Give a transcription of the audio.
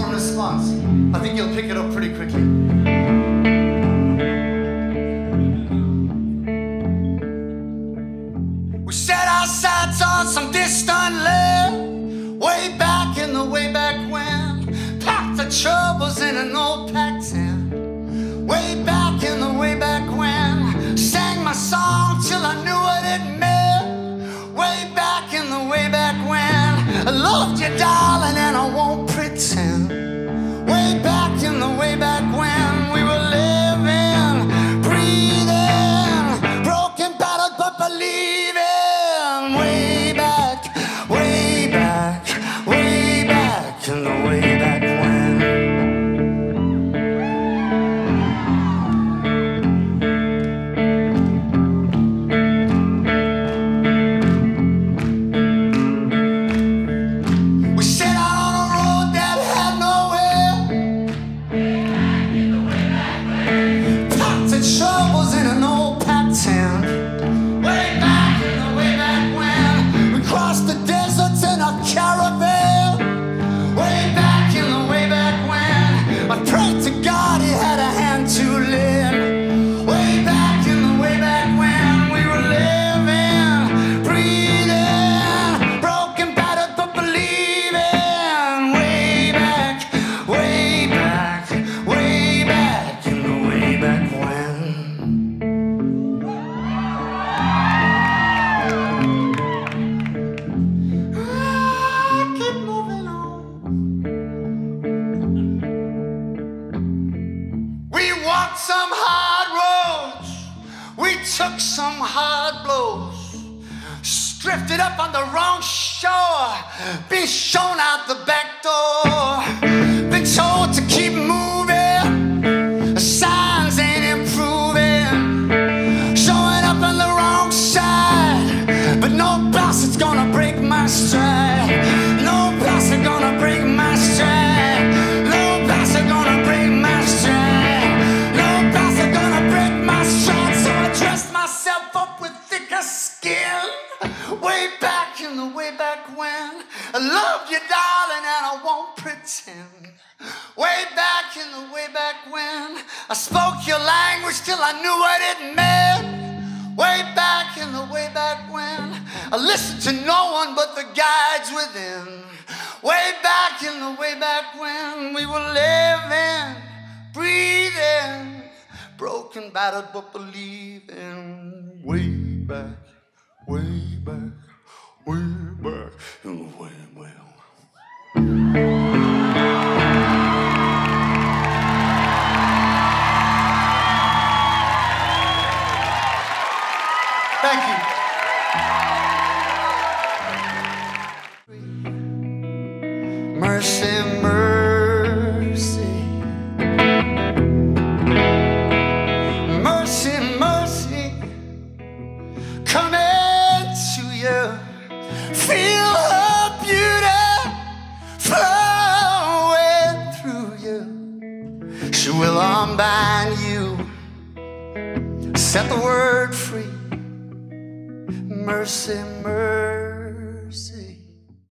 song response. I think you'll pick it up pretty quickly. We set our sights on some distant land, way back in the way back when. Packed the troubles in an old packed tent, way back in the way back when. Sang my song till I knew what it meant, way back in the way back when. I loved you, darling, and I won't pretend. Took some hard blows. Drifted up on the wrong shore. Been shown out the back door. Been told to keep moving. Signs ain't improving. Showing up on the wrong side. But no boss is gonna break my stride. Skin. Way back in the way back when. I loved you, darling, and I won't pretend. Way back in the way back when I spoke your language till I knew what it meant. Way back in the way back when I listened to no one but the guides within. Way back in the way back when we were living, breathing, broken, battered, but believing. Way back, way back, way back in the way well. Thank you. Mercy, mercy. Set the word free. Mercy, mercy.